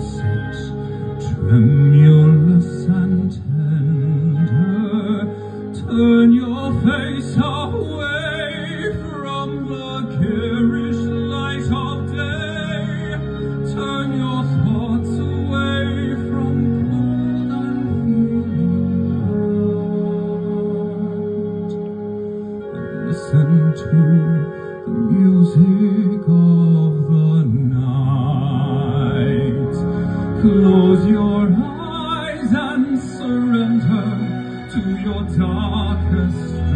sense Close your eyes and surrender to your darkest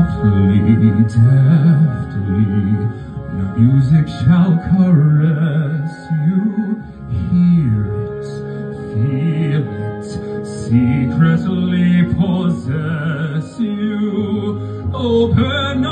softly, deftly, the music shall caress you. Hear it, feel it, secretly possess you. Open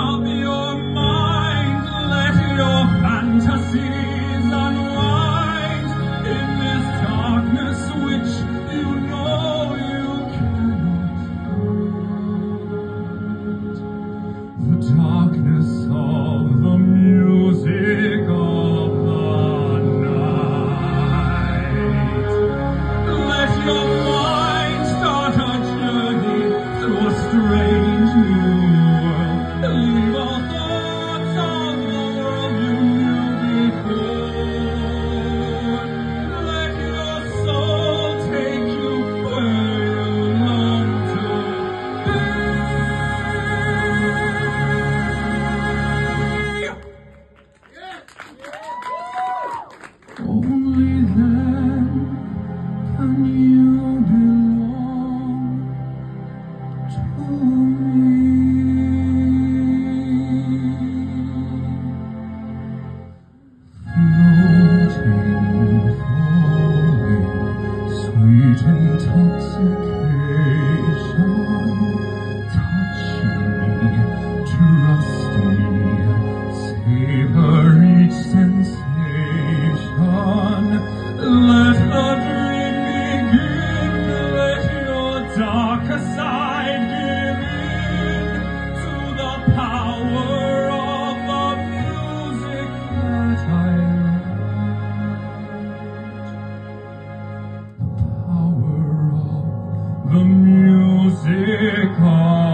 the music of